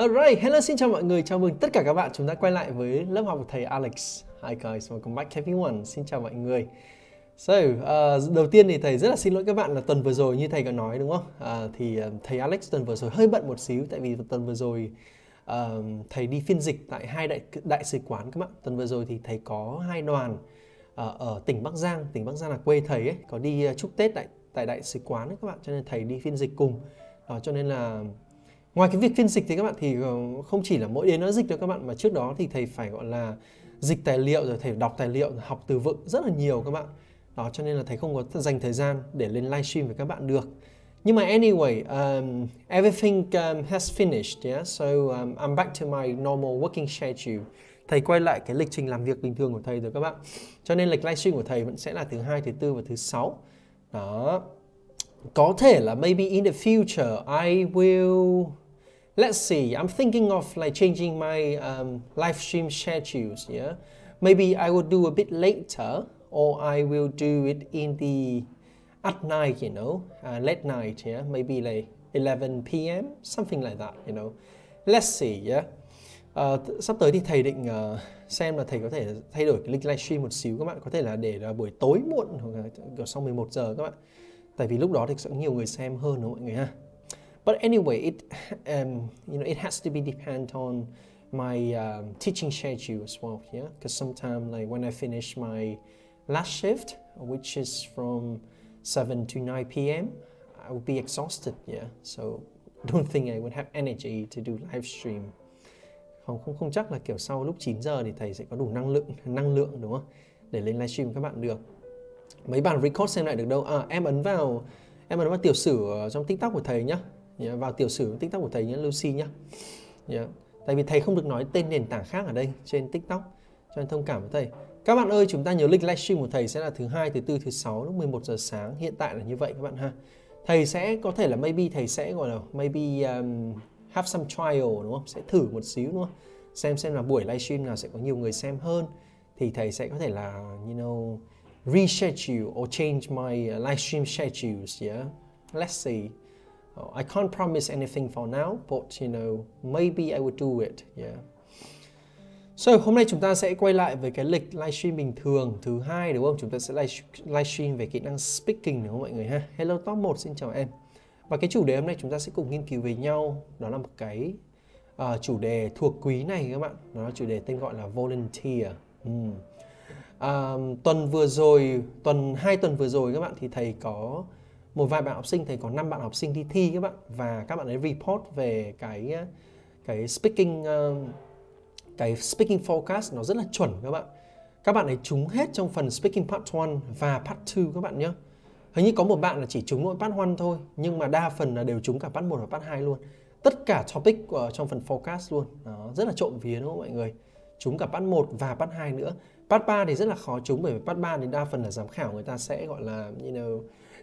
Alright, hello xin chào mọi người, chào mừng tất cả các bạn chúng ta quay lại với lớp học của thầy Alex. Hi guys, welcome back everyone. Xin chào mọi người. So, uh, đầu tiên thì thầy rất là xin lỗi các bạn là tuần vừa rồi như thầy có nói đúng không? Uh, thì uh, thầy Alex tuần vừa rồi hơi bận một xíu tại vì tuần vừa rồi uh, thầy đi phiên dịch tại hai đại đại sứ quán các bạn. Tuần vừa rồi thì thầy có hai đoàn uh, ở tỉnh Bắc Giang, tỉnh Bắc Giang là quê thầy ấy, có đi uh, chúc Tết tại tại đại sứ quán ấy các bạn, cho nên thầy đi phiên dịch cùng. Đó, cho nên là ngoài cái việc phiên dịch thì các bạn thì ờ, không chỉ là mỗi đến nó dịch đâu các bạn mà trước đó thì thầy phải gọi là dịch tài liệu rồi thầy đọc tài liệu rồi học từ vựng rất là nhiều các bạn. Đó cho nên là thầy không có dành thời gian để lên livestream với các bạn được. Nhưng mà anyway um, everything um, has finished yeah? So um, I'm back to my normal working schedule. Thầy quay lại cái lịch trình làm việc bình thường của thầy rồi các bạn. Cho nên lịch livestream của thầy vẫn sẽ là thứ hai thứ tư và thứ sáu. Đó. Có thể là maybe in the future I will let's see i'm thinking of like changing my um, live stream schedules yeah? Maybe i will do a bit later or i will do it in the at night you know uh, late night yeah? Maybe like 11 p.m something like that you know? Let's see yeah? Uh, sắp tới thì thầy định uh, xem là thầy có thể thay đổi cái lịch livestream một xíu các bạn. Có thể là để là buổi tối muộn hoặc là sau 11 giờ các bạn. Tại vì lúc đó thì sẽ nhiều người xem hơn đúng không mọi người ha? But anyway it um, you know it has to be depend on my um, teaching schedule as well yeah? Because sometimes like when i finish my last shift which is from 7 to 9 p.m i will be exhausted yeah? So don't think i would have energy to do live stream. Không không không chắc là kiểu sau lúc 9 giờ thì thầy sẽ có đủ năng lượng năng lượng đúng không? Để lên livestream các bạn được. Mấy bạn record xem lại được đâu. À em ấn vào em ấn vào tiểu sử trong tiktok của thầy nhá yeah, vào tiểu sử tiktok của thầy nhé Lucy nhé. Yeah. tại vì thầy không được nói tên nền tảng khác ở đây trên tiktok. Cho nên thông cảm với thầy. Các bạn ơi chúng ta nhớ lịch livestream của thầy sẽ là thứ hai thứ tư thứ sáu lúc 11 giờ sáng. Hiện tại là như vậy các bạn ha. Thầy sẽ có thể là maybe thầy sẽ gọi là maybe um, have some trial đúng không? Sẽ thử một xíu đúng không? Xem xem là buổi livestream nào sẽ có nhiều người xem hơn. Thì thầy sẽ có thể là you know reschedule or change my uh, livestream schedules yeah. Let's see. Oh, I can't promise anything for now, but you know, maybe I would do it. Yeah. So, hôm nay chúng ta sẽ quay lại với cái lịch livestream bình thường thứ hai đúng không? Chúng ta sẽ livestream về kỹ năng speaking đúng không mọi người ha? Hello top 1 xin chào em. Và cái chủ đề hôm nay chúng ta sẽ cùng nghiên cứu với nhau đó là một cái uh, chủ đề thuộc quý này các bạn. Nó là chủ đề tên gọi là volunteer. Uhm. Uh, tuần vừa rồi, tuần hai tuần vừa rồi các bạn thì thầy có một vài bạn học sinh thầy có 5 bạn học sinh đi thi các bạn và các bạn ấy report về cái ờ, cái speaking ờ, cái speaking forecast nó rất là chuẩn các bạn. Các bạn ấy trúng hết trong phần speaking part 1 và part 2 các bạn nhé hình như có một bạn là chỉ trúng mỗi part 1 thôi nhưng mà đa phần là đều trúng cả part 1 và part 2 luôn. Tất cả topic của, trong phần forecast luôn. Đó, rất là trộm vía đúng không mọi người? Trúng cả part 1 và part 2 nữa. Part 3 thì rất là khó trúng bởi vì part 3 thì đa phần là giám khảo người ta sẽ gọi là you know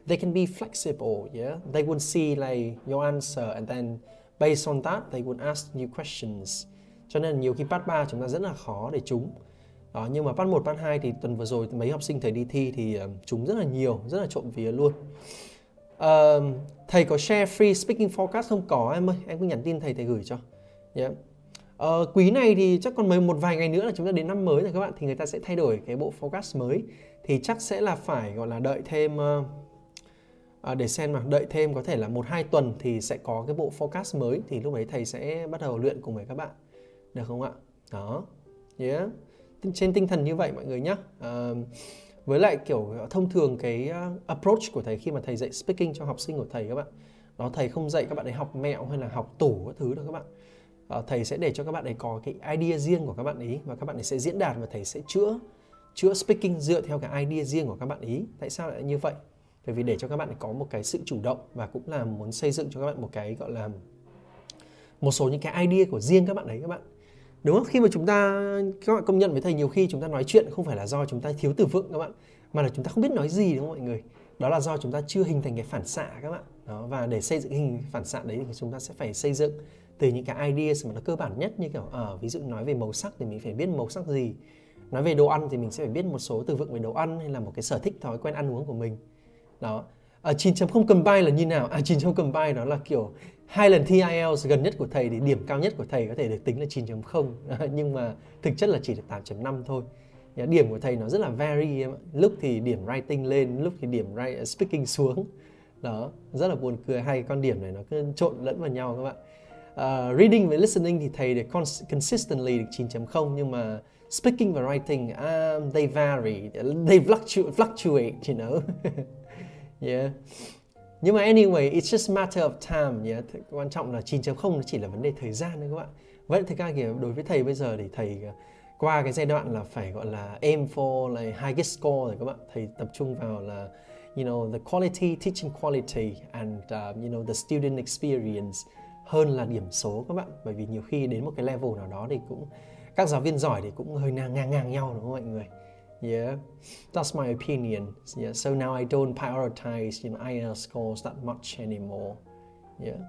they can be flexible yeah they would see like your answer and then based on that they would ask you questions cho nên nhiều khi part 3 chúng ta rất là khó để trúng đó, nhưng mà part 1, part 2 thì tuần vừa rồi mấy học sinh thầy đi thi thì chúng trúng rất là nhiều, rất là trộm vía luôn. Uh, thầy có share free speaking forecast không có em ơi, em cứ nhắn tin thầy thầy gửi cho. Yeah. Uh, quý này thì chắc còn mấy một vài ngày nữa là chúng ta đến năm mới rồi các bạn thì người ta sẽ thay đổi cái bộ forecast mới thì chắc sẽ là phải gọi là đợi thêm uh, à, để xem mà đợi thêm có thể là một hai tuần thì sẽ có cái bộ forecast mới thì lúc đấy thầy sẽ bắt đầu luyện cùng với các bạn. Được không ạ? Đó. Yeah. trên tinh thần như vậy mọi người nhé à, với lại kiểu thông thường cái à, approach của thầy khi mà thầy dạy speaking cho học sinh của thầy các bạn đó thầy không dạy các bạn ấy học mẹo hay là học tủ các thứ đâu các bạn. À, thầy sẽ để cho các bạn ấy có cái idea riêng của các bạn ấy và các bạn ấy sẽ diễn đạt và thầy sẽ chữa chữa speaking dựa theo cái idea riêng của các bạn ý. Tại sao lại như vậy? Bởi vì để cho các bạn có một cái sự chủ động và cũng là muốn xây dựng cho các bạn một cái gọi là một số những cái idea của riêng các bạn đấy các bạn. Đúng không? Khi mà chúng ta các bạn công nhận với thầy nhiều khi chúng ta nói chuyện không phải là do chúng ta thiếu từ vựng các bạn mà là chúng ta không biết nói gì đúng không mọi người? Đó là do chúng ta chưa hình thành cái phản xạ các bạn. Đó và để xây dựng hình phản xạ đấy thì chúng ta sẽ phải xây dựng từ những cái ideas mà nó cơ bản nhất như kiểu ở à, ví dụ nói về màu sắc thì mình phải biết màu sắc gì. Nói về đồ ăn thì mình sẽ phải biết một số từ vựng về đồ ăn hay là một cái sở thích thói quen ăn uống của mình đó À, 9.0 combine là như nào? À 9.0 combine đó là kiểu hai lần thi IELTS gần nhất của thầy thì điểm cao nhất của thầy có thể được tính là 9.0 nhưng mà thực chất là chỉ được 8.5 thôi. Điểm của thầy nó rất là vary em ạ. Lúc thì điểm writing lên, lúc thì điểm write, à, speaking xuống. Đó, rất là buồn cười hai con điểm này nó cứ trộn lẫn vào nhau các bạn. Uh, reading với listening thì thầy được consistently được 9.0 nhưng mà speaking và writing um, they vary, they fluctuate, fluctuate you know. yeah. Nhưng mà anyway, it's just matter of time. Yeah. Quan trọng là 9.0 nó chỉ là vấn đề thời gian thôi các bạn. Vậy thực ra kiểu đối với thầy bây giờ thì thầy ờ, qua cái giai đoạn là phải gọi là aim for like highest score rồi các bạn. Thầy tập trung vào là you know the quality teaching quality and uh, you know the student experience hơn là điểm số các bạn. Bởi vì nhiều khi đến một cái level nào đó thì cũng các giáo viên giỏi thì cũng hơi ngang ngang, ngang nhau đúng không mọi người? Yeah, that's my opinion. Yeah, so now I don't prioritize you know, IELTS scores that much anymore. Yeah.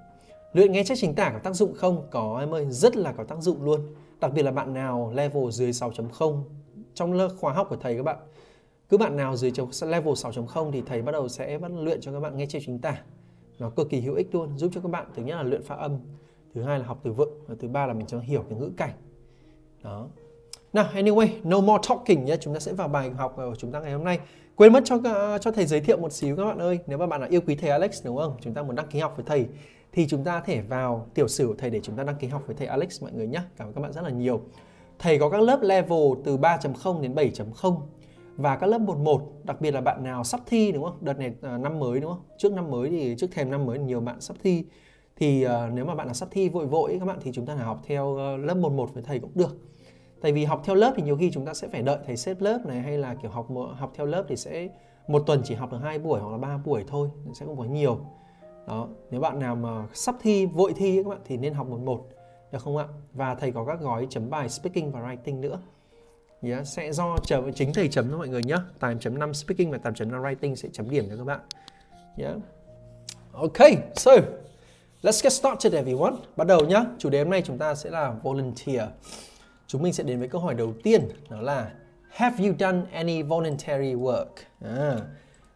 Luyện nghe chắc chính tả có tác dụng không? Có em ơi, rất là có tác dụng luôn. Đặc biệt là bạn nào level dưới 6.0 trong lớp khóa học của thầy các bạn. Cứ bạn nào dưới level 6.0 thì thầy bắt đầu sẽ bắt luyện cho các bạn nghe chép chính tả. Nó cực kỳ hữu ích luôn, giúp cho các bạn thứ nhất là luyện phát âm, thứ hai là học từ vựng và thứ ba là mình cho hiểu cái ngữ cảnh. Đó. Nào, anyway, no more talking nhé. Chúng ta sẽ vào bài học của chúng ta ngày hôm nay. Quên mất cho à, cho thầy giới thiệu một xíu các bạn ơi. Nếu mà bạn là yêu quý thầy Alex đúng không? Chúng ta muốn đăng ký học với thầy thì chúng ta thể vào tiểu sử của thầy để chúng ta đăng ký học với thầy Alex mọi người nhé. Cảm ơn các bạn rất là nhiều. Thầy có các lớp level từ 3.0 đến 7.0 và các lớp 11, đặc biệt là bạn nào sắp thi đúng không? Đợt này à, năm mới đúng không? Trước năm mới thì trước thềm năm mới nhiều bạn sắp thi thì à, nếu mà bạn là sắp thi vội vội các bạn thì chúng ta là học theo ờ, lớp 11 với thầy cũng được tại vì học theo lớp thì nhiều khi chúng ta sẽ phải đợi thầy xếp lớp này hay là kiểu học học theo lớp thì sẽ một tuần chỉ học được hai buổi hoặc là ba buổi thôi sẽ không có nhiều. Đó nếu bạn nào mà sắp thi vội thi các bạn thì nên học một một được không ạ? Và thầy có các gói chấm bài speaking và writing nữa. Yeah, sẽ do chấm chính thầy chấm cho mọi người nhé 8.5 speaking và 8.5 writing sẽ chấm điểm cho các bạn. Yeah. ok so let's get started everyone. Bắt đầu nhé chủ đề hôm nay chúng ta sẽ là volunteer chúng mình sẽ đến với câu hỏi đầu tiên đó là Have you done any voluntary work? À,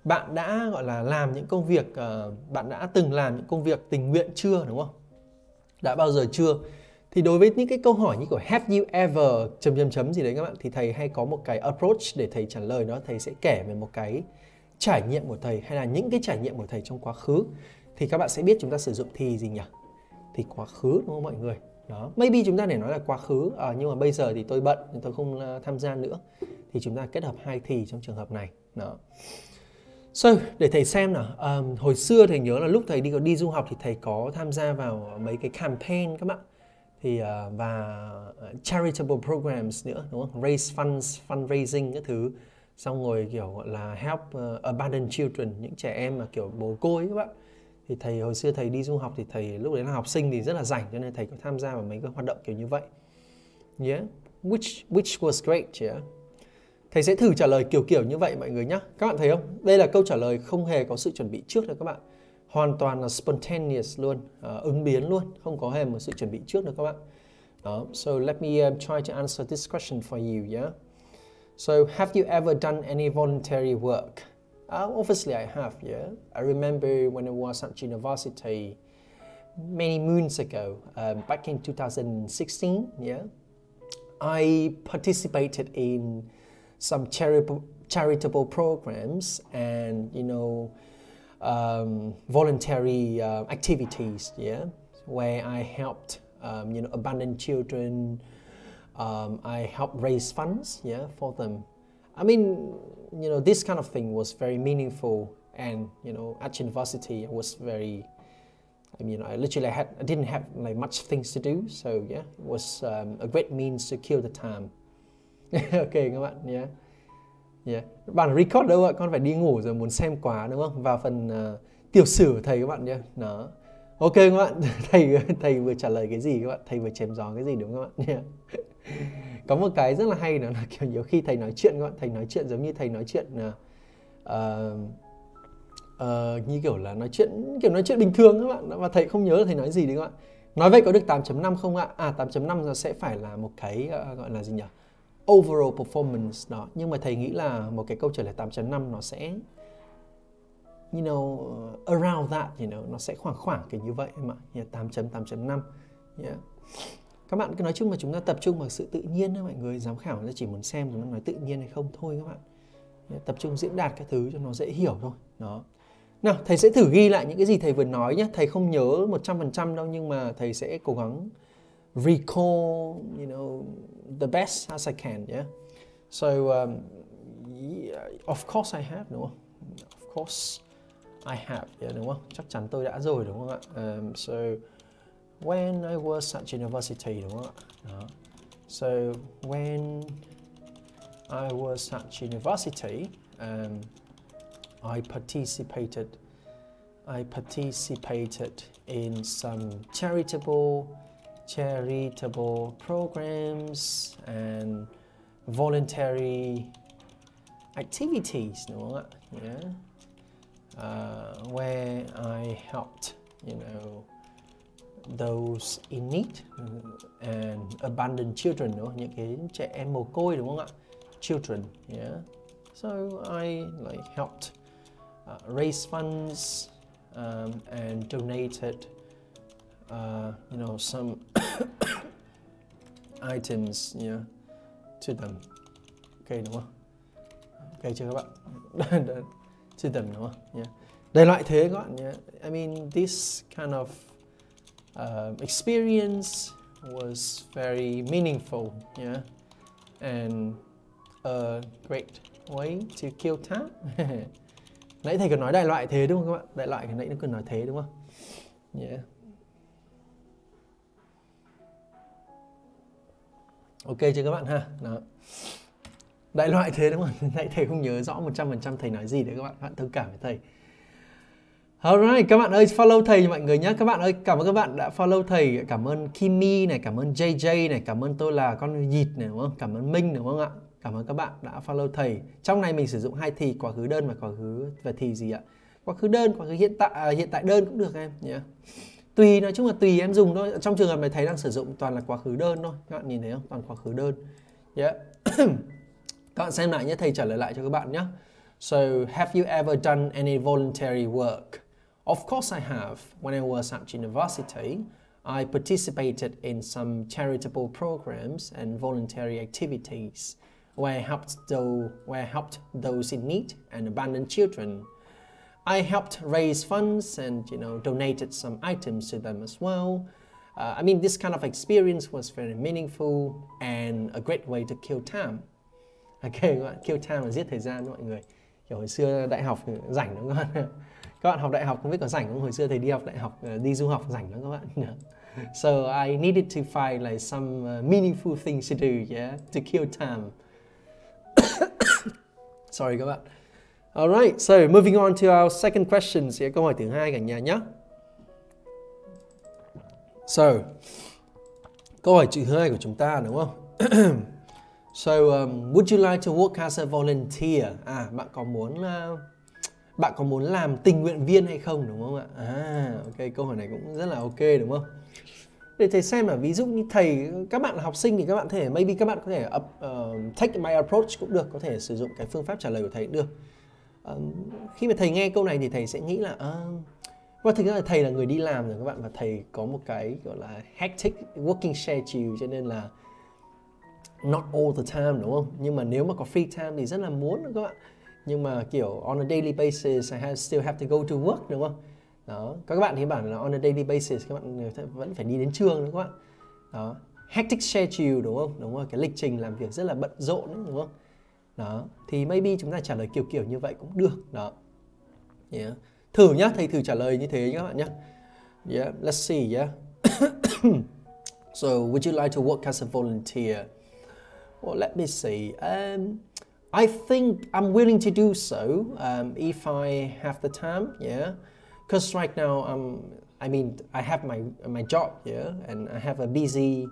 bạn đã gọi là làm những công việc uh, bạn đã từng làm những công việc tình nguyện chưa đúng không? Đã bao giờ chưa? Thì đối với những cái câu hỏi như kiểu have you ever chấm chấm chấm gì đấy các bạn thì thầy hay có một cái approach để thầy trả lời đó thầy sẽ kể về một cái trải nghiệm của thầy hay là những cái trải nghiệm của thầy trong quá khứ thì các bạn sẽ biết chúng ta sử dụng thì gì nhỉ? Thì quá khứ đúng không mọi người? Đó maybe chúng ta để nói là quá khứ à, nhưng mà bây giờ thì tôi bận nên tôi không ờ, tham gia nữa thì chúng ta kết hợp hai thì trong trường hợp này đó So, để thầy xem nào. Um, hồi xưa thầy nhớ là lúc thầy đi đi du học thì thầy có tham gia vào mấy cái campaign các bạn. Thì uh, và charitable programs nữa đúng không? Raise funds, fundraising các thứ. Xong rồi kiểu gọi là help uh, abandoned children, những trẻ em mà kiểu bồ côi các bạn thì thầy hồi xưa thầy đi du học thì thầy lúc đấy là học sinh thì rất là rảnh cho nên thầy có tham gia vào mấy cái hoạt động kiểu như vậy. Yeah. Which which was great yeah. Thầy sẽ thử trả lời kiểu kiểu như vậy mọi người nhé các bạn thấy không? Đây là câu trả lời không hề có sự chuẩn bị trước đâu các bạn. Hoàn toàn là spontaneous luôn uh, ứng biến luôn không có hề một sự chuẩn bị trước đâu các bạn. Đó so let me uh, try to answer this question for you yeah. So have you ever done any voluntary work? Uh, obviously, I have, yeah. I remember when I was at university many moons ago, um, back in 2016, yeah. I participated in some charitable, charitable programs and, you know, um, voluntary uh, activities, yeah, where I helped, um, you know, abandoned children. Um, I helped raise funds, yeah, for them. I mean, you know, this kind of thing was very meaningful. And, you know, at university, I was very, I mean, I literally had, I didn't have like much things to do. So yeah, it was um, a great means to kill the time. ok các bạn, yeah. Yeah. Bạn record đâu ạ? Con phải đi ngủ rồi muốn xem quá đúng không? Vào phần uh, tiểu sử của thầy các bạn nhé. Đó. Ok các bạn, thầy thầy vừa trả lời cái gì các bạn? Thầy vừa chém gió cái gì đúng không các bạn? Yeah có một cái rất là hay đó là kiểu nhiều khi thầy nói chuyện các bạn thầy nói chuyện giống như thầy nói chuyện uh, uh, như kiểu là nói chuyện kiểu nói chuyện bình thường các bạn. Và thầy không nhớ là thầy nói gì đấy các bạn. Nói vậy có được 8.5 không ạ? À 8.5 sẽ phải là một cái uh, gọi là gì nhỉ? Overall performance đó. Nhưng mà thầy nghĩ là một cái câu trả lời 8.5 nó sẽ you know around that you know nó sẽ khoảng khoảng kiểu như vậy em ạ. Yeah, 8.8.5 yeah các bạn cứ nói chung là chúng ta tập trung vào sự tự nhiên đó mọi người. Giám khảo nó chỉ muốn xem chúng ta nói tự nhiên hay không thôi các bạn. Tập trung diễn đạt các thứ cho nó dễ hiểu thôi. Đó. Nào thầy sẽ thử ghi lại những cái gì thầy vừa nói nhé thầy không nhớ 100% đâu nhưng mà thầy sẽ cố gắng recall you know the best as I can yeah so um, yeah, of course I have đúng không? Of course I have yeah, đúng không? Chắc chắn tôi đã rồi đúng không ạ? Um, so when I was at university ạ đó so when I was at university um, I participated I participated in some charitable charitable programs and voluntary activities không ạ yeah. Uh, where I helped you know those in need uh, and abandoned children đúng không? những cái trẻ em mồ côi đúng không ạ? Children yeah. So I like helped uh, raise funds um, and donated uh, you know some items yeah to them. Ok đúng không? Ok chưa các bạn? To them đúng không? Yeah. Đại loại thế các bạn nhé. I mean this kind of uh, experience was very meaningful yeah and a great way to kill time. Nãy thầy còn nói đại loại thế đúng không các bạn? Đại loại cái nãy nó cần nói thế đúng không? Yeah. Ok chưa các bạn ha? Đó. Đại loại thế đúng không? Nãy thầy không nhớ rõ 100% thầy nói gì đấy các bạn. Bạn thông cảm với thầy. Alright, các bạn ơi follow thầy mọi người nhé Các bạn ơi, cảm ơn các bạn đã follow thầy Cảm ơn Kimi này, cảm ơn JJ này Cảm ơn tôi là con nhịt này đúng không? Cảm ơn Minh đúng không ạ? Cảm ơn các bạn đã follow thầy Trong này mình sử dụng hai thì quá khứ đơn và quá khứ và thì gì ạ? Quá khứ đơn, quá khứ hiện tại à, hiện tại đơn cũng được em nhé Tùy, nói chung là tùy em dùng thôi Trong trường hợp này thầy đang sử dụng toàn là quá khứ đơn thôi Các bạn nhìn thấy không? Toàn quá khứ đơn yeah. Các bạn xem lại nhé, thầy trả lời lại cho các bạn nhé So, have you ever done any voluntary work? Of course, I have. When I was at university, I participated in some charitable programs and voluntary activities where I helped, those, where I helped those in need and abandoned children. I helped raise funds and you know donated some items to them as well. Uh, I mean, this kind of experience was very meaningful and a great way to kill time. Ok, kill time là giết thời gian mọi người. Kiểu hồi xưa đại học rảnh đúng không các bạn? học đại học không biết có rảnh không? Hồi xưa thầy đi học đại học ờ, đi du học rảnh lắm các bạn. So I needed to find like some uh, meaningful things to do yeah to kill time. Sorry các bạn. Alright so moving on to our second question sẽ câu hỏi thứ hai cả nhà nhé so câu hỏi thứ hai của chúng ta đúng không? So um, would you like to work as a volunteer? À bạn có muốn uh, bạn có muốn làm tình nguyện viên hay không đúng không ạ? À ok câu hỏi này cũng rất là ok đúng không? Để thầy xem là ví dụ như thầy các bạn là học sinh thì các bạn thể maybe các bạn có thể up, uh, take my approach cũng được có thể sử dụng cái phương pháp trả lời của thầy cũng được. Uh, khi mà thầy nghe câu này thì thầy sẽ nghĩ là uh, và thực ra là thầy là người đi làm rồi các bạn và thầy có một cái gọi là hectic working schedule cho nên là not all the time đúng không? Nhưng mà nếu mà có free time thì rất là muốn các bạn nhưng mà kiểu on a daily basis I have, still have to go to work đúng không? Đó. Các bạn thì bảo là on a daily basis các bạn vẫn phải đi đến trường đúng không các bạn đó. Hectic schedule đúng không? Đúng không cái lịch trình làm việc rất là bận rộn đúng không? Đó. Thì maybe chúng ta trả lời kiểu kiểu như vậy cũng được đó. Yeah. thử nhá thầy thử trả lời như thế nhé các bạn nhé yeah let's see yeah so would you like to work as a volunteer? Well let me see. Um, I think I'm willing to do so um, if I have the time, yeah. Because right now, um, I mean, I have my my job, yeah, and I have a busy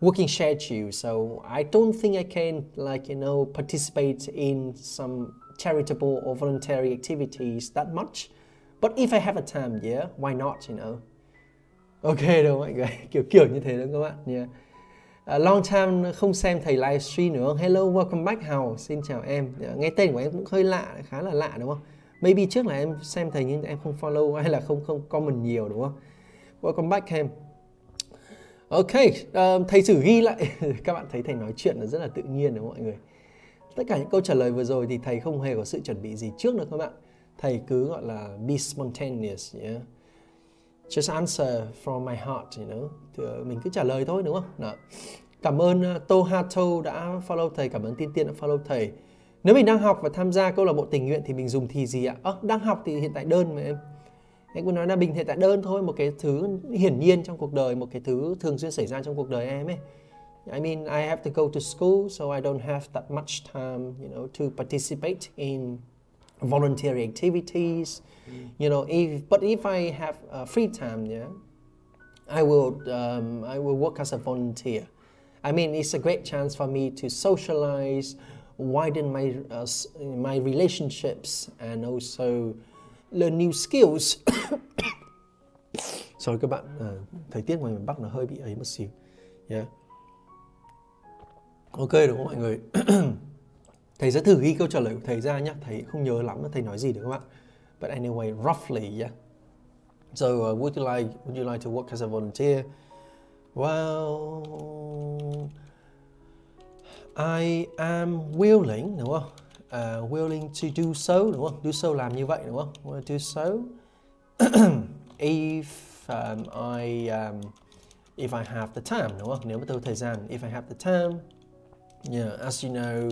working schedule, so I don't think I can, like, you know, participate in some charitable or voluntary activities that much. But if I have a time, yeah, why not, you know? Ok đâu mọi kiểu kiểu như thế đó các bạn, yeah. Uh, long time không xem thầy livestream nữa. Hello, welcome back Hào. Xin chào em. À, nghe tên của em cũng hơi lạ, khá là lạ đúng không? maybe trước là em xem thầy nhưng em không follow hay là không không comment nhiều đúng không? Welcome back em. Ok uh, thầy thử ghi lại. Các bạn thấy thầy nói chuyện là rất là tự nhiên đúng không mọi người? Tất cả những câu trả lời vừa rồi thì thầy không hề có sự chuẩn bị gì trước nữa các bạn. Thầy cứ gọi là be spontaneous yeah just answer from my heart you know. Thì ờ, mình cứ trả lời thôi đúng không? Đó. cảm ơn ờ, Tohato đã follow thầy cảm ơn Tiên Tiên đã follow thầy. Nếu mình đang học và tham gia câu lạc bộ tình nguyện thì mình dùng thì gì ạ? À, đang học thì hiện tại đơn mà em. Em cứ nói là bình hiện tại đơn thôi một cái thứ hiển nhiên trong cuộc đời một cái thứ thường xuyên xảy ra trong cuộc đời em ấy. I mean I have to go to school so I don't have that much time you know to participate in voluntary activities. Mm. You know, if but if I have uh, free time, yeah, I will um, I will work as a volunteer. I mean, it's a great chance for me to socialize, widen my uh, my relationships, and also learn new skills. Sorry các bạn, uh, thời tiết ngoài miền Bắc nó hơi bị ấy một xíu. Yeah. Ok đúng không mọi người? Thầy sẽ thử ghi câu trả lời của thầy ra nhé. Thầy không nhớ lắm thầy nói gì được các bạn. But anyway, roughly, yeah. So, uh, would you like would you like to work as a volunteer? Well, I am willing, đúng không? Uh, willing to do so, đúng không? Do so làm như vậy, đúng không? well, do so? if um, I um, if I have the time, đúng không? Nếu mà tôi thời gian, if I have the time. Yeah, as you know,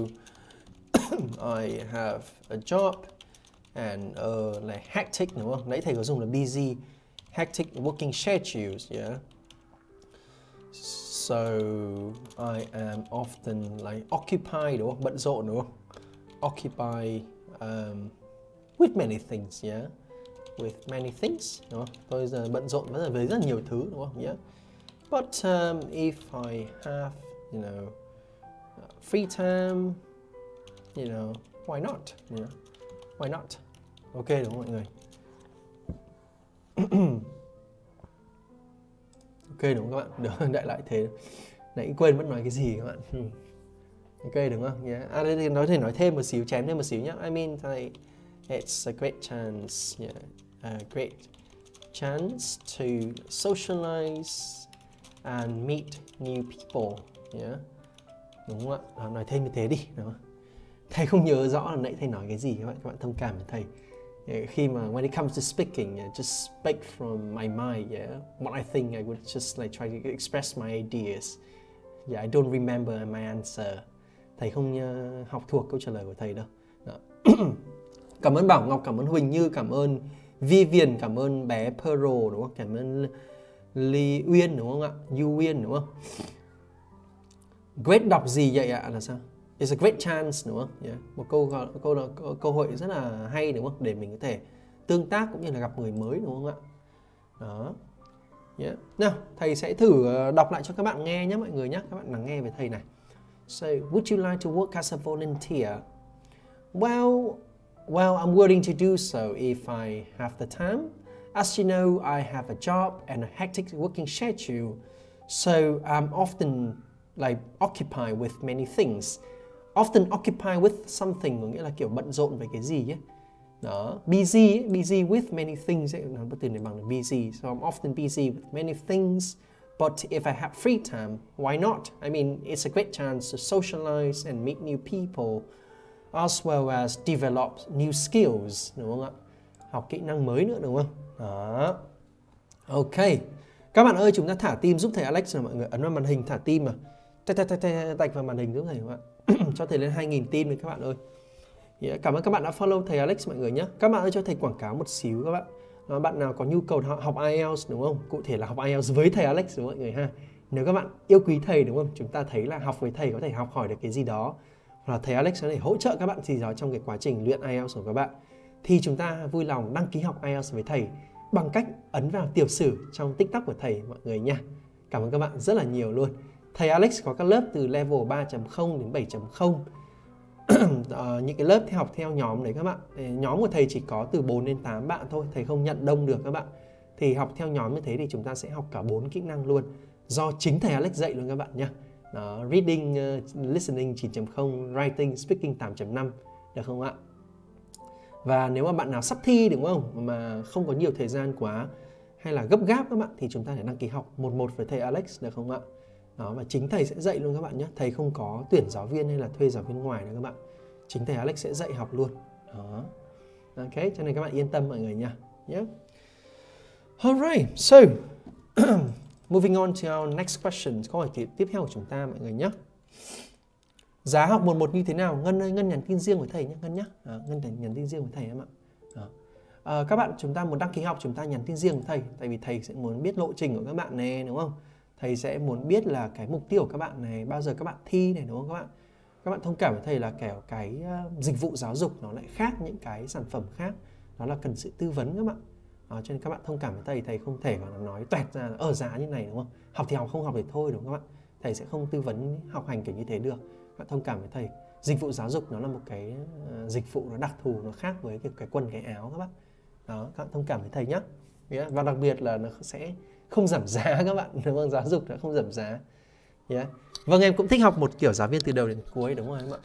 I have a job and uh, like hectic đúng không? Nãy thầy có dùng là busy, hectic working schedules, yeah. So I am often like occupied đúng không? Bận rộn đúng không? Occupied um, with many things, yeah. With many things, đúng không? Tôi giờ bận rộn với với rất nhiều thứ đúng không? Yeah. But um, if I have, you know, free time you know, why not? Know, why not? Ok đúng không mọi người? ok đúng không các bạn? Được, đại lại thế. Nãy quên mất nói cái gì các bạn? Hmm. ok đúng không? Yeah. À đây nói thể nói thêm một xíu, chém thêm một xíu nhé. I mean like it's a great chance, yeah, a great chance to socialize and meet new people, yeah. Đúng không ạ? Nói thêm như thế đi, đúng không? Thầy không nhớ rõ là nãy thầy nói cái gì các bạn các bạn thông cảm với thầy. Ờ, khi mà when it comes to speaking just speak from my mind yeah. What I think I would just like try to express my ideas. Yeah I don't remember my answer. Thầy không uh, học thuộc câu trả lời của thầy đâu. Cảm ơn Bảo Ngọc cảm ơn Huỳnh Như cảm ơn Vivian cảm ơn bé Pearl đúng không? Cảm ơn Ly Uyên đúng không ạ? Du Uyên đúng không? Great đọc gì vậy ạ? Là sao? It's a great chance đúng không? Yeah. Một câu câu là cơ hội rất là hay đúng không? Để mình có thể tương tác cũng như là gặp người mới đúng không ạ? Đó. Yeah. Nào, thầy sẽ thử ờ, đọc lại cho các bạn nghe nhé mọi người nhé. Các bạn lắng nghe về thầy này. So, would you like to work as a volunteer? Well, well, I'm willing to do so if I have the time. As you know, I have a job and a hectic working schedule, so I'm often like occupied with many things often occupy with something có nghĩa là kiểu bận rộn về cái gì ấy đó busy ấy, busy with many things ấy nó từ này bằng là busy so I'm often busy with many things but if I have free time why not I mean it's a great chance to socialize and meet new people as well as develop new skills đúng không ạ học kỹ năng mới nữa đúng không đó ok các bạn ơi chúng ta thả tim giúp thầy Alex nào mọi người ấn vào màn hình thả tim mà tạch tạch tạch tạch vào màn hình giúp thầy các bạn cho thầy lên 2.000 tin với các bạn ơi. Yeah, à, cảm ơn các bạn đã follow thầy Alex mọi người nhé. Các bạn ơi cho thầy quảng cáo một xíu các bạn. À, bạn nào có nhu cầu học IELTS đúng không? Cụ thể là học IELTS với thầy Alex đúng không mọi người ha? Nếu các bạn yêu quý thầy đúng không? Chúng ta thấy là học với thầy có thể học hỏi được cái gì đó. Hoặc là thầy Alex có thể hỗ trợ các bạn gì đó trong cái quá trình luyện IELTS của các bạn. Thì chúng ta vui lòng đăng ký học IELTS với thầy bằng cách ấn vào tiểu sử trong tiktok của thầy mọi người nha. Cảm ơn các bạn rất là nhiều luôn. Thầy Alex có các lớp từ level 3.0 đến 7.0 uh, ờ, những cái lớp theo học theo nhóm đấy các bạn. Nhóm của thầy chỉ có từ 4 đến 8 bạn thôi thầy không nhận đông được các bạn. Thì học theo nhóm như thế thì chúng ta sẽ học cả bốn kỹ năng luôn. Do chính thầy Alex dạy luôn các bạn nhé Đó, reading, uh, listening 9.0, writing, speaking 8.5 được không ạ? Và nếu mà bạn nào sắp thi đúng không? Mà không có nhiều thời gian quá hay là gấp gáp các bạn thì chúng ta thể đăng ký học một một với thầy Alex được không ạ? Đó và chính thầy sẽ dạy luôn các bạn nhé. Thầy không có tuyển giáo viên hay là thuê giáo viên ngoài nữa các bạn. Chính thầy Alex sẽ dạy học luôn. Đó. Ok cho nên các bạn yên tâm mọi người nha. Nhé. Yeah. alright so moving on to our next question. Câu hỏi tiếp theo của chúng ta mọi người nhé. Giá học một một như thế nào? Ngân ơi ngân nhắn tin riêng với thầy nhé ngân nhé à, ngân nhắn tin riêng với thầy em ạ. À, các bạn chúng ta muốn đăng ký học chúng ta nhắn tin riêng với thầy. Tại vì thầy sẽ muốn biết lộ trình của các bạn này đúng không? Thầy sẽ muốn biết là cái mục tiêu của các bạn này bao giờ các bạn thi này đúng không các bạn? Các bạn thông cảm với thầy là kiểu cái ờ, dịch vụ giáo dục nó lại khác những cái sản phẩm khác. Đó là cần sự tư vấn các bạn. À, cho nên các bạn thông cảm với thầy thầy không thể mà nói toẹt ra ở giá ờ, dạ, như này đúng không? Học thì học không học thì thôi đúng không các bạn? Thầy sẽ không tư vấn học hành kiểu như thế được. Các bạn thông cảm với thầy. Dịch vụ giáo dục nó là một cái dịch vụ nó đặc thù nó khác với cái, cái quần cái áo các bạn. Đó các bạn thông cảm với thầy nhé và đặc biệt là nó sẽ không giảm giá các bạn, đúng không? Giáo dục đã không giảm giá. Yeah. vâng em cũng thích học một kiểu giáo viên từ đầu đến cuối, đúng không ạ.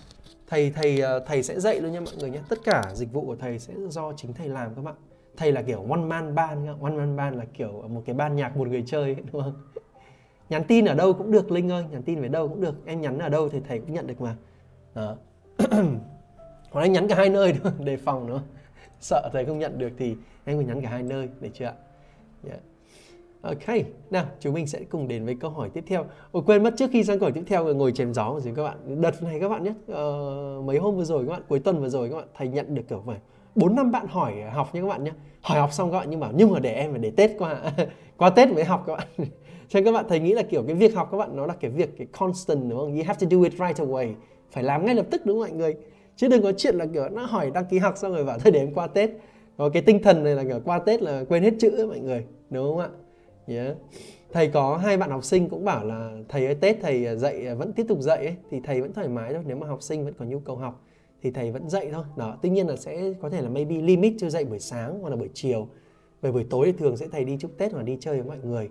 Thầy thầy ờ, thầy sẽ dạy luôn nha mọi người nhé tất cả dịch vụ của thầy sẽ do chính thầy làm các bạn. Thầy là kiểu one man ban one man ban là kiểu một cái ban nhạc một người chơi, đúng không? Nhắn tin ở đâu cũng được, linh ơi. Nhắn tin về đâu cũng được. Em nhắn ở đâu thì thầy cũng nhận được mà. Đó. Hoặc là nhắn cả hai nơi đúng không? đề phòng nữa. Sợ thầy không nhận được thì em phải nhắn cả hai nơi để chưa ạ? Yeah. Ok, nào chúng mình sẽ cùng đến với câu hỏi tiếp theo. Ồ, quên mất trước khi sang câu hỏi tiếp theo ngồi chém gió gì các bạn. Đợt này các bạn nhé, uh, mấy hôm vừa rồi các bạn, cuối tuần vừa rồi các bạn, thầy nhận được kiểu vậy bốn năm bạn hỏi học nha các bạn nhé. Hỏi học xong các bạn nhưng mà nhưng mà để em phải để Tết qua qua Tết mới học các bạn. Cho nên các bạn thầy nghĩ là kiểu cái việc học các bạn nó là cái việc cái constant đúng không? You have to do it right away. Phải làm ngay lập tức đúng không mọi người? Chứ đừng có chuyện là kiểu nó hỏi đăng ký học xong rồi bảo thôi để em qua Tết. Có cái tinh thần này là kiểu qua Tết là quên hết chữ ấy, mọi người, đúng không ạ? Yeah. Thầy có hai bạn học sinh cũng bảo là thầy ơi Tết thầy à, dạy à, vẫn tiếp tục dạy ấy, thì thầy vẫn thoải mái thôi nếu mà học sinh vẫn có nhu cầu học thì thầy vẫn dạy thôi. Đó, tuy nhiên là sẽ có thể là maybe limit cho dạy buổi sáng hoặc là buổi chiều. về buổi tối thì thường sẽ thầy đi chúc Tết hoặc đi chơi với mọi người.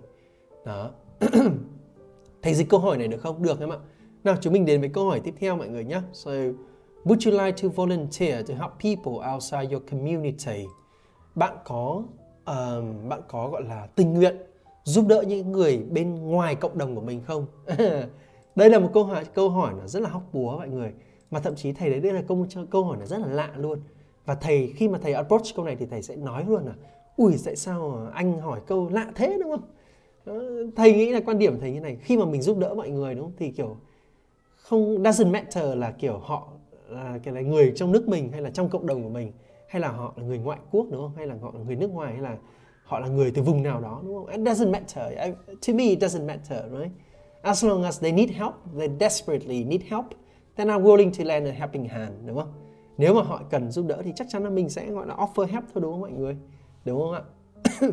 Đó. thầy dịch câu hỏi này được không? Được em ạ. Nào chúng mình đến với câu hỏi tiếp theo mọi người nhé. So, would you like to volunteer to help people outside your community? Bạn có um, bạn có gọi là tình nguyện giúp đỡ những người bên ngoài cộng đồng của mình không? đây là một câu hỏi câu hỏi nó rất là hóc búa mọi người mà thậm chí thầy đấy, đây là câu câu hỏi nó rất là lạ luôn và thầy, khi mà thầy approach câu này thì thầy sẽ nói luôn là, ui, tại sao anh hỏi câu lạ thế, đúng không? Thầy nghĩ là quan điểm thầy như này, khi mà mình giúp đỡ mọi người, đúng không thì kiểu không, doesn't matter là kiểu họ là cái là người trong nước mình hay là trong cộng đồng của mình, hay là họ là người ngoại quốc, đúng không hay là họ là người nước ngoài, hay là họ là người từ vùng nào đó đúng không? It doesn't matter. I, to me, it doesn't matter, right? As long as they need help, they desperately need help, then I'm willing to lend a helping hand, đúng không? Nếu mà họ cần giúp đỡ thì chắc chắn là mình sẽ gọi là offer help thôi đúng không mọi người? Đúng không ạ?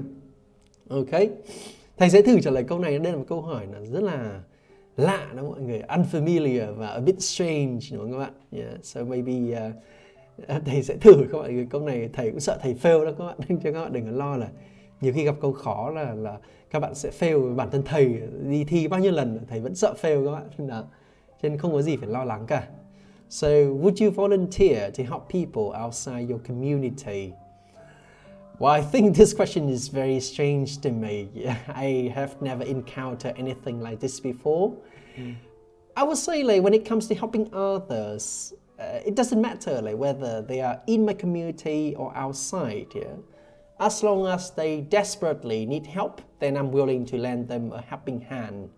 ok. Thầy sẽ thử trả lời câu này. Đây là một câu hỏi là rất là lạ đó mọi người, unfamiliar và a bit strange đúng không các bạn? Yeah, so maybe uh, thầy sẽ thử các bạn câu này thầy cũng sợ thầy fail đó các bạn nên cho các bạn đừng có lo là nhiều khi gặp câu khó là là các bạn sẽ fail bản thân thầy đi thi bao nhiêu lần thầy vẫn sợ fail các bạn đó nên không có gì phải lo lắng cả so would you volunteer to help people outside your community Well, I think this question is very strange to me. I have never encountered anything like this before. Mm. I would say, like, when it comes to helping others, uh, it doesn't matter, like, whether they are in my community or outside. Yeah, As long as they desperately need help, then I'm willing to lend them a helping hand.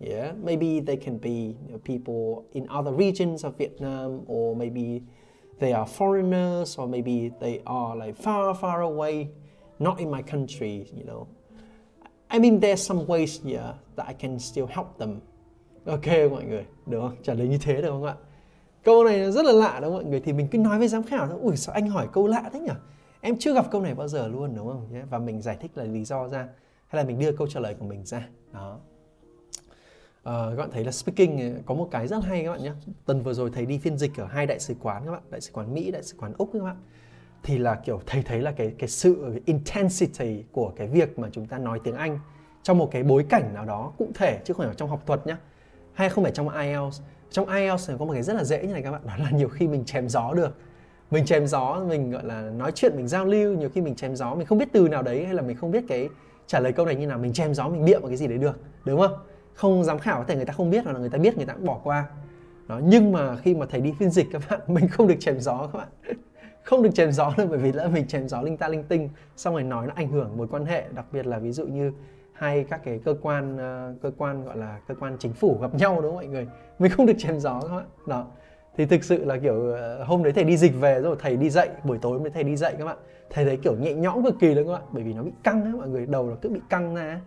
Yeah, maybe they can be you know, people in other regions of Vietnam, or maybe they are foreigners, or maybe they are like far, far away, not in my country. You know, I mean, there's some ways yeah that I can still help them. Ok mọi người, được không? Trả lời như thế được không ạ? Câu này rất là lạ không mọi người? Thì mình cứ nói với giám khảo thôi, ui sao anh hỏi câu lạ thế nhỉ? Em chưa gặp câu này bao giờ luôn đúng không? Và mình giải thích là lý do ra hay là mình đưa câu trả lời của mình ra. Đó. Uh, các bạn thấy là speaking ờ, có một cái rất hay các bạn nhé. Tuần vừa rồi thầy đi phiên dịch ở hai đại sứ quán các bạn đại sứ quán mỹ đại sứ quán úc các bạn. Thì là kiểu thầy thấy là cái cái sự intensity của cái việc mà chúng ta nói tiếng anh trong một cái bối cảnh nào đó cụ thể chứ không phải trong học thuật nhá. Hay không phải trong IELTS trong IELTS có một cái rất là dễ như này các bạn đó là nhiều khi mình chém gió được mình chém gió, mình, gọi là, nói chuyện, mình giao lưu, nhiều khi mình chém gió, mình không biết từ nào đấy hay là mình không biết cái trả lời câu này như nào, mình chém gió, mình bịa vào cái gì đấy được, đúng không? Không giám khảo có thể người ta không biết hoặc là người ta biết người ta cũng bỏ qua. Đó, nhưng mà khi mà thầy đi phiên dịch các bạn, mình không được chém gió các bạn. Không được chém gió đâu, bởi vì lỡ mình chém gió linh ta linh tinh, xong rồi nói nó ảnh hưởng mối quan hệ, đặc biệt là ví dụ như hay các cái cơ quan ờ, cơ quan, gọi là, cơ quan chính phủ gặp nhau, đúng không mọi người? Mình không được chém gió các bạn. Đó thì thực sự là kiểu ờ, hôm đấy thầy đi dịch về rồi thầy đi dạy buổi tối mới thầy đi dạy các bạn. Thầy thấy kiểu nhẹ nhõm cực kỳ đấy các bạn bởi vì nó bị căng ấy mọi người đầu nó cứ bị căng ra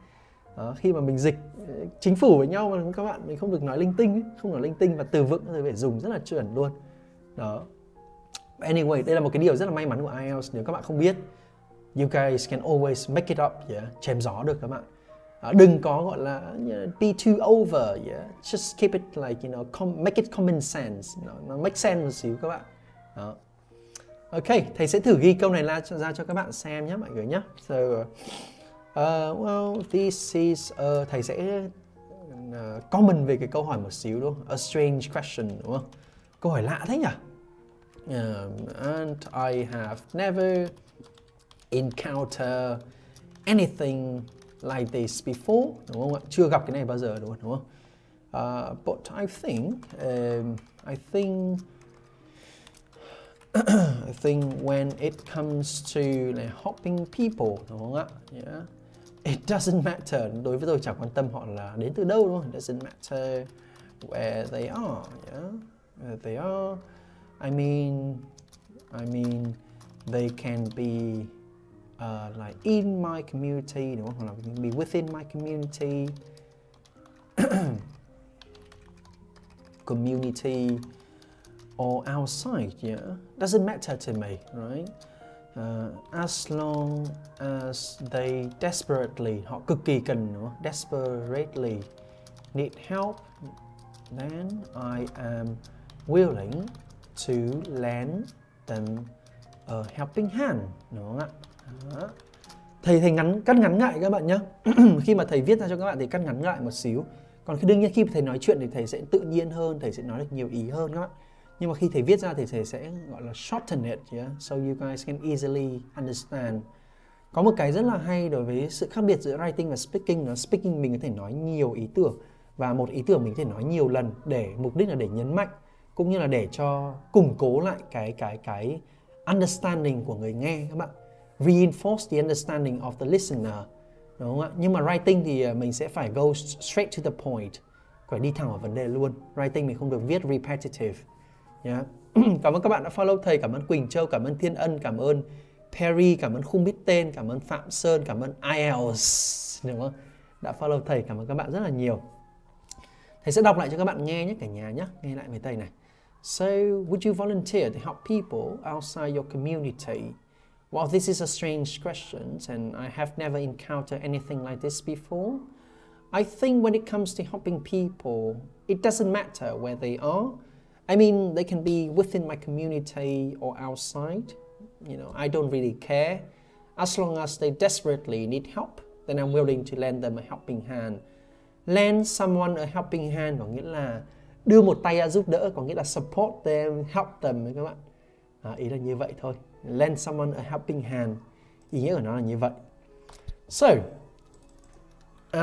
đó, khi mà mình dịch ờ, chính phủ với nhau mà các bạn mình không được nói linh tinh ấy, không nói linh tinh và từ vựng thì phải dùng rất là chuẩn luôn. Đó. Anyway đây là một cái điều rất là may mắn của IELTS nếu các bạn không biết you guys can always make it up yeah chém gió được các bạn. Ờ, đừng có gọi là be too over yeah. Just keep it like you know com- make it common sense. Nó, nó make sense một xíu các bạn. Đó. Ok thầy sẽ thử ghi câu này ra cho, ra cho các bạn xem nhé mọi người nhé. So uh, uh well this is uh, thầy sẽ uh, comment về cái câu hỏi một xíu đúng không? A strange question đúng không? Câu hỏi lạ thế nhỉ? Um, and I have never encounter anything like this before đúng không ạ? Chưa gặp cái này bao giờ đúng không, đúng không? Uh, but I think um, I think I think when it comes to like helping people đúng không ạ? Yeah. It doesn't matter. Đối với tôi chẳng quan tâm họ là đến từ đâu đúng không? It doesn't matter where they are yeah. Where they are. I mean, I mean, they can be uh, like in my community? Hoặc là be within my community, community, or outside. Yeah, doesn't matter to me, right? Uh, as long as they desperately, họ cực kỳ cần, không? desperately need help, then I am willing to lend them a helping hand đúng không ạ Đó. thầy thầy ngắn, cắt ngắn lại các bạn nhé khi mà thầy viết ra cho các bạn thì cắt ngắn lại một xíu còn khi đương nhiên khi thầy nói chuyện thì thầy sẽ tự nhiên hơn, thầy sẽ nói được nhiều ý hơn các bạn nhưng mà khi thầy viết ra thì thầy sẽ, gọi là, shorten it, yeah? so you guys can easily understand có một cái rất là hay đối với sự khác biệt giữa writing và speaking là speaking mình có thể nói nhiều ý tưởng và một ý tưởng mình có thể nói nhiều lần để, mục đích là để nhấn mạnh, cũng như là để cho củng cố lại cái cái cái understanding của người nghe các bạn reinforce the understanding of the listener đúng không ạ? Nhưng mà writing thì ờ, mình sẽ phải go straight to the point phải đi thẳng vào vấn đề luôn. Writing mình không được viết repetitive yeah. cảm ơn các bạn đã follow thầy cảm ơn Quỳnh Châu cảm ơn Thiên Ân cảm ơn Perry cảm ơn không biết tên cảm ơn Phạm Sơn cảm ơn IELTS đúng không? Đã follow thầy cảm ơn các bạn rất là nhiều. Thầy sẽ đọc lại cho các bạn nghe nhé cả nhà nhé nghe lại với thầy này. So, would you volunteer to help people outside your community? Well, this is a strange question, and I have never encountered anything like this before. I think when it comes to helping people, it doesn't matter where they are. I mean, they can be within my community or outside. You know, I don't really care. As long as they desperately need help, then I'm willing to lend them a helping hand. Lend someone a helping hand có nghĩa là đưa một tay giúp đỡ có nghĩa là support them, help them các bạn. À, ý là như vậy thôi. Lend someone a helping hand. Ý nghĩa của nó là như vậy. So,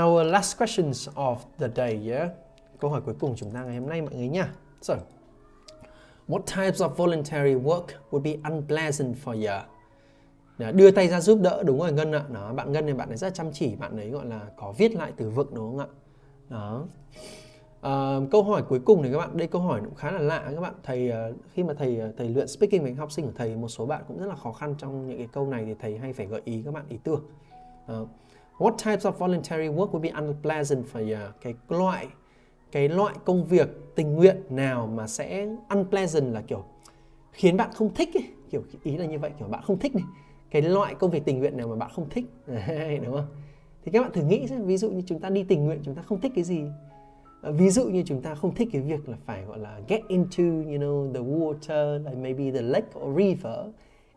our last questions of the day, yeah? Câu hỏi cuối cùng chúng ta ngày hôm nay mọi người nha. So, what types of voluntary work would be unpleasant for you? Đó, đưa tay ra giúp đỡ đúng rồi Ngân ạ. Đó, bạn Ngân này bạn ấy rất chăm chỉ, bạn ấy gọi là có viết lại từ vựng đúng không ạ? Đó. À, câu hỏi cuối cùng này các bạn, đây câu hỏi cũng khá là lạ các bạn. Thầy ờ, khi mà thầy ờ, thầy luyện speaking với học sinh của thầy, một số bạn cũng rất là khó khăn trong những cái câu này thì thầy hay phải gợi ý các bạn ý tưởng. Uh, what types of voluntary work would be unpleasant for you? Cái loại cái loại công việc tình nguyện nào mà sẽ unpleasant là kiểu khiến bạn không thích ấy. kiểu ý là như vậy kiểu bạn không thích này cái loại công việc tình nguyện nào mà bạn không thích đúng không thì các bạn thử nghĩ xem ví dụ như chúng ta đi tình nguyện chúng ta không thích cái gì ví dụ như chúng ta không thích cái việc là phải gọi là get into you know the water like maybe the lake or river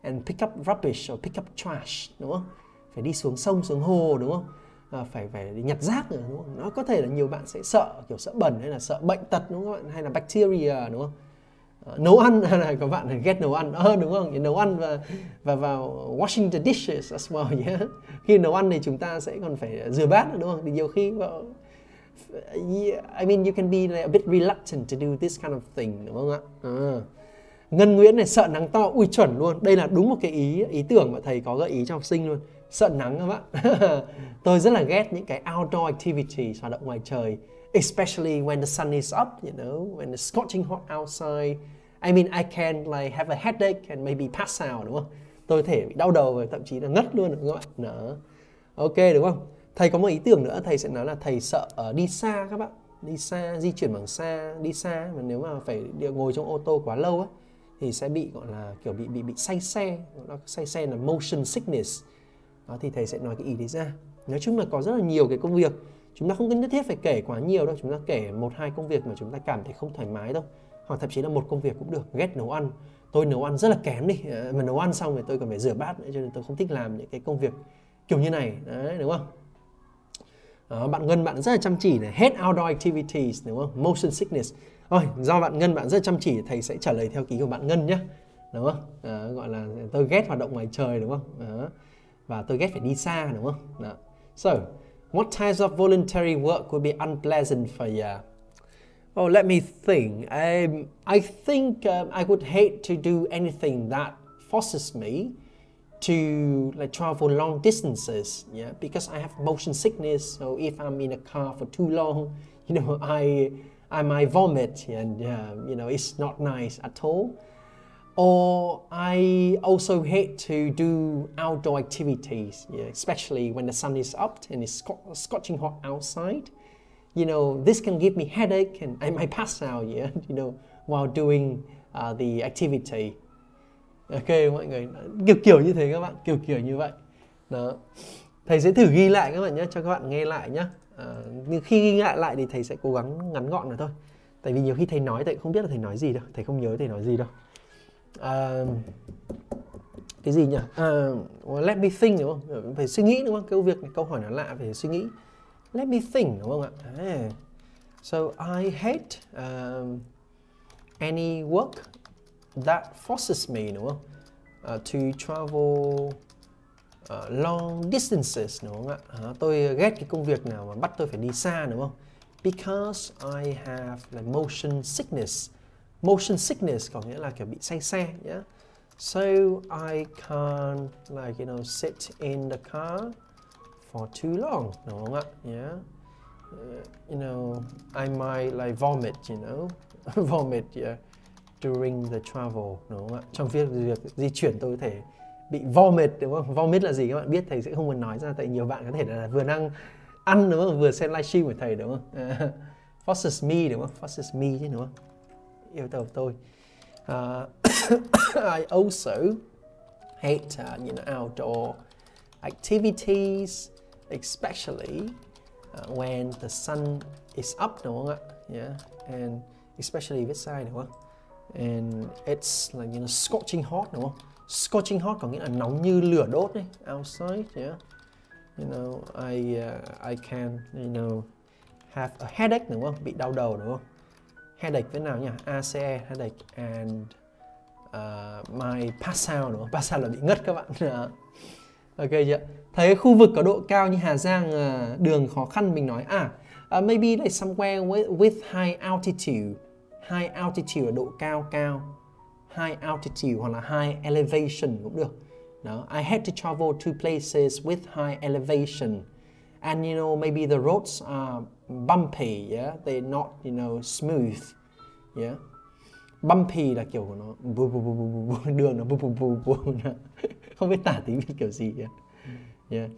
and pick up rubbish or pick up trash đúng không? Phải đi xuống sông xuống hồ đúng không? À, phải phải đi nhặt rác nữa đúng không? Nó có thể là nhiều bạn sẽ sợ kiểu sợ bẩn hay là sợ bệnh tật đúng không các bạn? Hay là bacteria đúng không? À, nấu ăn là có bạn ghét nấu ăn ờ đúng không? Nấu ăn và và vào washing the dishes as well yeah. khi nấu ăn thì chúng ta sẽ còn phải rửa bát đúng không? Thì nhiều khi I mean, you can be, like, a bit reluctant to do this kind of thing, đúng không ạ? À. Ngân Nguyễn này, sợ nắng to. Ui, chuẩn luôn. Đây là đúng một cái ý ý tưởng mà thầy có gợi ý cho học sinh luôn. Sợ nắng các bạn tôi rất là ghét những cái outdoor activities, hoạt động ngoài trời, especially when the sun is up, you know, when it's scorching hot outside. I mean, I can, like, have a headache and maybe pass out, đúng không? Tôi thể bị đau đầu và thậm chí là ngất luôn, đúng không ạ? Đó ok, đúng không? Thầy có một ý tưởng nữa thầy sẽ nói là thầy sợ uh, đi xa các bạn đi xa di chuyển bằng xa đi xa. Mà nếu mà phải ngồi trong ô tô quá lâu á thì sẽ bị gọi là kiểu bị bị bị say xe. Nó say xe là motion sickness. Đó thì thầy sẽ nói cái ý đấy ra. Nói chung là có rất là nhiều cái công việc. Chúng ta không cần nhất thiết phải kể quá nhiều đâu. Chúng ta kể một hai công việc mà chúng ta cảm thấy không thoải mái đâu. Hoặc thậm chí là một công việc cũng được. Ghét nấu ăn. Tôi nấu ăn rất là kém đi. Ờ, mà nấu ăn xong thì tôi còn phải rửa bát nữa cho nên tôi không thích làm những cái công việc kiểu như này. Đấy đúng không? Đó, bạn Ngân bạn rất là chăm chỉ này hết outdoor activities đúng không? Motion sickness. Ôi, do bạn Ngân bạn rất là chăm chỉ thầy sẽ trả lời theo ký của bạn Ngân nhé đúng không? Đó, gọi là tôi ghét hoạt động ngoài trời đúng không? Đó. và tôi ghét phải đi xa đúng không? Đó. so what types of voluntary work would be unpleasant for you Oh, let me think. Um, I think um, I would hate to do anything that forces me. To like travel long distances yeah because i have motion sickness so if i'm in a car for too long you know i i might vomit and uh, you know it's not nice at all. Or i also hate to do outdoor activities yeah, especially when the sun is up and it's scorching hot outside. You know this can give me headache and i might pass out yeah you know while doing uh, the activity ok mọi người kiểu kiểu như thế các bạn kiểu kiểu như vậy. Đó. Thầy sẽ thử ghi lại các bạn nhé cho các bạn nghe lại nhé. À, nhưng khi ghi lại lại thì thầy sẽ cố gắng ngắn gọn rồi thôi. Tại vì nhiều khi thầy nói thầy không biết là thầy nói gì đâu thầy không nhớ thầy nói gì đâu. À, cái gì nhỉ? À, let me think đúng không? Phải suy nghĩ đúng không? Câu việc này, câu hỏi nó lạ phải suy nghĩ. Let me think đúng không ạ? À. so I hate um, any work that forces me đúng không? Uh, to travel uh, long distances đúng không ạ? Uh, tôi ghét cái công việc nào mà bắt tôi phải đi xa đúng không? Because I have like motion sickness. Motion sickness có nghĩa là kiểu bị say xe yeah? So I can't like you know sit in the car for too long đúng không ạ? Yeah. Uh, you know, I might like vomit, you know, vomit, yeah during the travel đúng không ạ? Trong việc, việc di chuyển tôi có thể bị vomit đúng không? Vomit là gì các bạn biết thầy sẽ không muốn nói ra tại nhiều bạn có thể là vừa đang ăn đúng không? Vừa xem livestream của thầy đúng không? Uh, forces me đúng không? Forces me chứ đúng không? Yêu cầu tôi. Uh, I also hate uh, you know outdoor activities especially uh, when the sun is up đúng không ạ? Yeah and especially this side đúng không? And it's like như là scorching hot đúng không? Scorching hot có nghĩa là nóng như lửa đốt đấy, outside, yeah. You know, I uh, I can you know have a headache đúng không? Bị đau đầu đúng không? Headache thế nào nhỉ? ACE headache and uh, my pass out đúng không? Pass out là bị ngất các bạn. ok chưa? Thấy khu vực có độ cao như Hà Giang uh, đường khó khăn mình nói à uh, maybe like somewhere with, with high altitude high altitude là độ cao cao high altitude hoặc là high elevation cũng được đó I had to travel to places with high elevation and you know maybe the roads are bumpy yeah they're not you know smooth yeah bumpy là kiểu của nó bu bu bu bu bu đường nó bu bu bu bu không biết tả tiếng việt kiểu gì yeah. yeah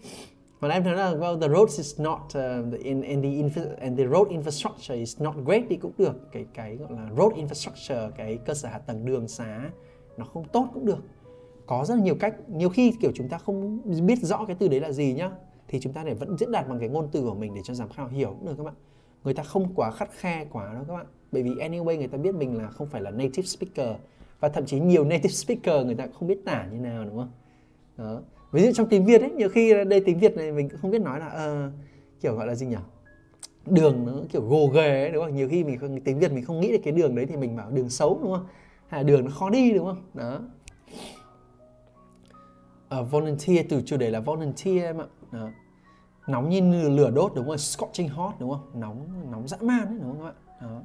mà em thấy là well the roads is not uh, in and the infra, and the road infrastructure is not great thì cũng được. Cái cái gọi là road infrastructure cái cơ sở hạ tầng đường xá nó không tốt cũng được. Có rất là nhiều cách. Nhiều khi kiểu chúng ta không biết rõ cái từ đấy là gì nhá thì chúng ta để vẫn diễn đạt bằng cái ngôn từ của mình để cho giám khảo hiểu cũng được các bạn. Người ta không quá khắt khe quá đâu các bạn. Bởi vì anyway người ta biết mình là không phải là native speaker và thậm chí nhiều native speaker người ta không biết tả như nào đúng không? Đó ví dụ trong tiếng việt ấy nhiều khi đây tiếng việt này mình cũng không biết nói là uh, kiểu gọi là gì nhỉ? Đường nó kiểu gồ ghề ấy đúng không? Nhiều khi mình không, tiếng việt mình không nghĩ được cái đường đấy thì mình bảo đường xấu đúng không? Hay là đường nó khó đi đúng không? Đó. Uh, volunteer từ chủ đề là volunteer em ạ. Đó. nóng như lửa đốt đúng không scorching hot đúng không? Nóng nóng dã man đấy đúng không các bạn đó.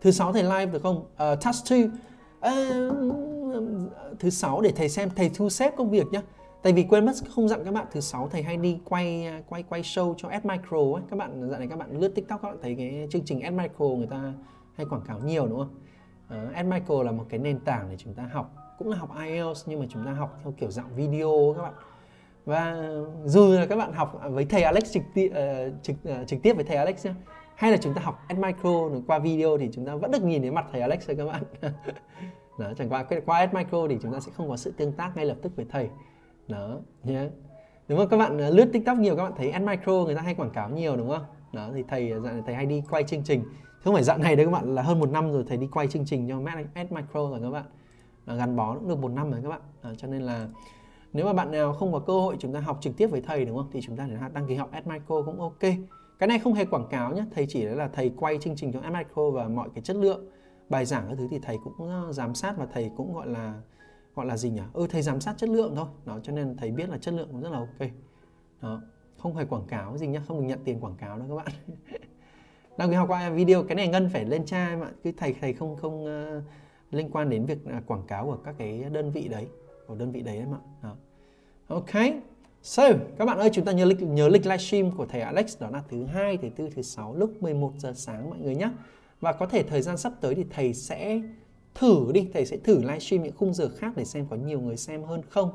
thứ sáu thầy live được không? Uh, task two. Uh, thứ sáu để thầy xem thầy thu xếp công việc nhá tại vì quên mất không dặn các bạn thứ sáu thầy hay đi quay quay quay show cho Ad Micro ấy. Các bạn dạo này các bạn lướt tiktok các bạn thấy cái chương trình Ad Micro người ta hay quảng cáo nhiều đúng không? Uh, Ad Micro là một cái nền tảng để chúng ta học cũng là học IELTS nhưng mà chúng ta học theo kiểu dạng video các bạn. Và dù là các bạn học với thầy Alex trực tiếp uh, ờ, trực uh, trực tiếp với thầy Alex nhé hay là chúng ta học Ad Micro qua video thì chúng ta vẫn được nhìn thấy mặt thầy Alex rồi các bạn. Đó chẳng qua qua Ad Micro thì chúng ta sẽ không có sự tương tác ngay lập tức với thầy đó nhé yeah. đúng không? Các bạn ờ, lướt tiktok nhiều các bạn thấy ad micro người ta hay quảng cáo nhiều đúng không? Đó thì thầy ờ, dạo này thầy hay đi quay chương trình. Không phải dạo này đấy các bạn là hơn một năm rồi thầy đi quay chương trình cho ad micro rồi các bạn. Là gắn bó cũng được một năm rồi các bạn. À, cho nên là nếu mà bạn nào không có cơ hội chúng ta học trực tiếp với thầy đúng không? Thì chúng ta để đăng ký học ad micro cũng ok. Cái này không hề quảng cáo nhé thầy chỉ là thầy quay chương trình cho ad micro và mọi cái chất lượng bài giảng các thứ thì thầy cũng giám sát và thầy cũng gọi là gọi là gì nhỉ? Ừ thầy giám sát chất lượng thôi. Đó cho nên thầy biết là chất lượng cũng rất là ok. Đó không phải quảng cáo gì nhá không được nhận tiền quảng cáo đâu các bạn. Đang ký học qua video cái này ngân phải lên tra mà cái thầy thầy không không uh, liên quan đến việc uh, quảng cáo của các cái đơn vị đấy của đơn vị đấy em ạ đó. ok. So, các bạn ơi, chúng ta nhớ lịch nhớ lịch livestream của thầy Alex đó là thứ hai, thứ tư, thứ sáu lúc 11 giờ sáng mọi người nhé. Và có thể thời gian sắp tới thì thầy sẽ thử đi thầy sẽ thử livestream những khung giờ khác để xem có nhiều người xem hơn không.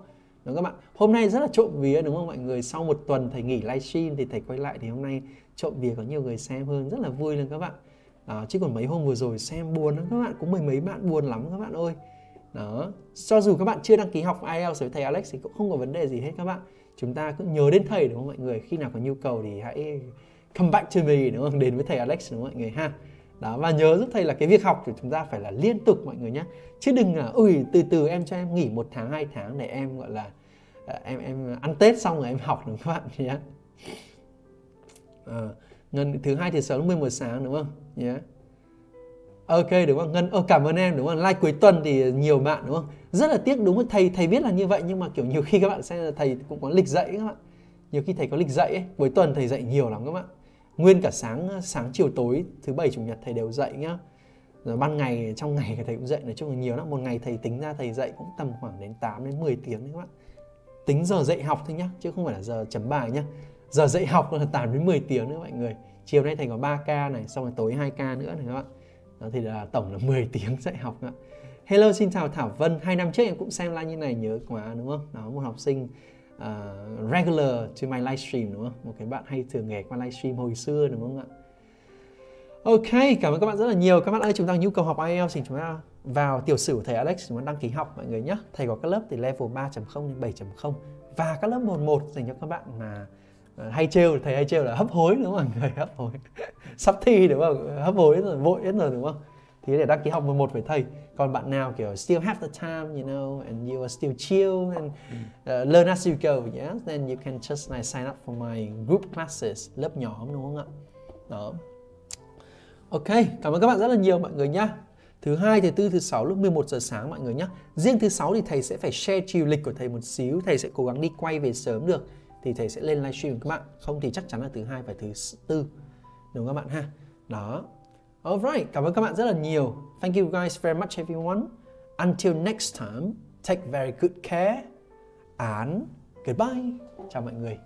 Đúng các bạn hôm nay rất là trộm vía đúng không mọi người? Sau một tuần thầy nghỉ livestream thì thầy quay lại thì hôm nay trộm vía có nhiều người xem hơn. Rất là vui luôn các bạn. Đó, chứ còn mấy hôm vừa rồi xem buồn lắm các bạn. Cũng mười mấy bạn buồn lắm các bạn ơi. Đó cho dù các bạn chưa đăng ký học IELTS với thầy Alex thì cũng không có vấn đề gì hết các bạn. Chúng ta cứ nhớ đến thầy đúng không mọi người? Khi nào có nhu cầu thì hãy come back to me đúng không? Đến với thầy Alex đúng không mọi người ha? Đó và nhớ giúp thầy là cái việc học của chúng ta phải là liên tục mọi người nhé. Chứ đừng là ui từ từ em cho em nghỉ một tháng hai tháng để em gọi là ờ, em em ăn tết xong rồi em học đúng không các bạn? Nhé. À, ngân thứ hai thì sớm 11 sáng đúng không? Nhé. Ok đúng không? Ngân ơ cảm ơn em đúng không? Like cuối tuần thì nhiều bạn đúng không? Rất là tiếc đúng không? Thầy thầy biết là như vậy nhưng mà kiểu nhiều khi các bạn xem là thầy cũng có lịch dạy các bạn. Nhiều khi thầy có lịch dạy ấy cuối tuần thầy dạy nhiều lắm các bạn nguyên cả sáng sáng chiều tối, thứ bảy, chủ nhật thầy đều dạy nhá. Rồi ban ngày, trong ngày thầy cũng dạy nói chung là nhiều lắm. Một ngày thầy tính ra thầy dạy cũng tầm khoảng đến 8 đến 10 tiếng đấy các bạn. Tính giờ dạy học thôi nhá, chứ không phải là giờ chấm bài nhá. Giờ dạy học là 8 đến 10 tiếng nữa mọi người. Chiều nay thầy có 3 ca này, xong rồi tối 2 ca nữa này các bạn. Đó thì là tổng là 10 tiếng dạy học ạ. Hello, xin chào Thảo Vân. Hai năm trước em cũng xem live như này, nhớ quá, đúng không? Đó, một học sinh uh, regular to my livestream đúng không? Một cái bạn hay thường nghe qua livestream hồi xưa đúng không ạ? Ok, cảm ơn các bạn rất là nhiều. Các bạn ơi, chúng ta nhu cầu học IELTS thì chúng ta vào tiểu sử của thầy Alex chúng ta đăng ký học mọi người nhé. Thầy có các lớp từ level 3.0 đến 7.0 và các lớp 11 dành cho các bạn mà ờ, hay trêu thầy hay trêu là hấp hối đúng không mọi người hấp hối sắp thi đúng không hấp hối rồi vội hết rồi đúng không thì để đăng ký học 11 với thầy còn bạn nào kiểu still have the time you know and you are still chill and uh, learn as you go yeah? Then you can just like sign up for my group classes lớp nhóm đúng không ạ? Đó. Ok cảm ơn các bạn rất là nhiều mọi người nhá. Thứ hai thứ tư thứ sáu lúc 11 giờ sáng mọi người nhé riêng thứ sáu thì thầy sẽ phải share chiều lịch của thầy một xíu thầy sẽ cố gắng đi quay về sớm được thì thầy sẽ lên livestream các bạn. Không thì chắc chắn là thứ hai và thứ tư đúng không các bạn ha? Đó Alright, cảm ơn các bạn rất là nhiều. Thank you guys very much everyone. Until next time, take very good care and goodbye. Chào mọi người.